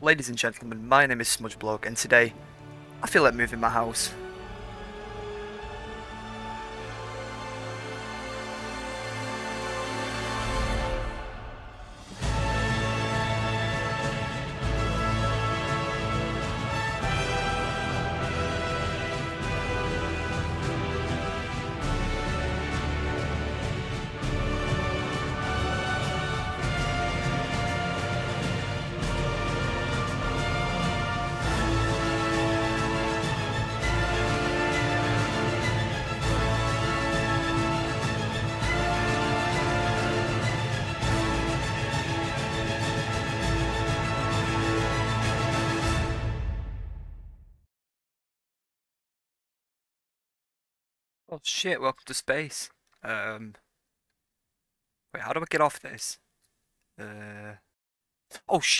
Ladies and gentlemen, my name is SmudgeBloke, and today I feel like moving my house. Oh shit, welcome to space. Um, wait, how do I get off this? Uh, oh shit.